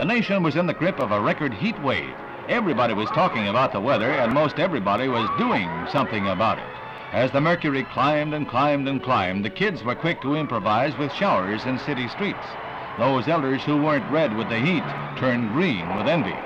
The nation was in the grip of a record heat wave. Everybody was talking about the weather, and most everybody was doing something about it. As the mercury climbed and climbed and climbed, the kids were quick to improvise with showers in city streets. Those elders who weren't red with the heat turned green with envy.